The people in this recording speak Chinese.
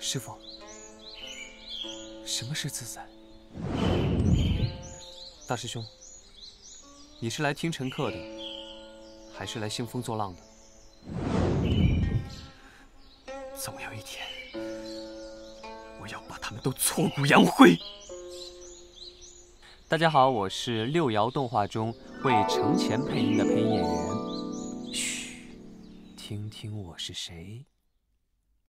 师傅，什么是自在？大师兄，你是来听陈客的，还是来兴风作浪的？总有一天。我要把他们都挫骨扬灰。大家好，我是六爻动画中为程前配音的配音演员。嘘，听听我是谁。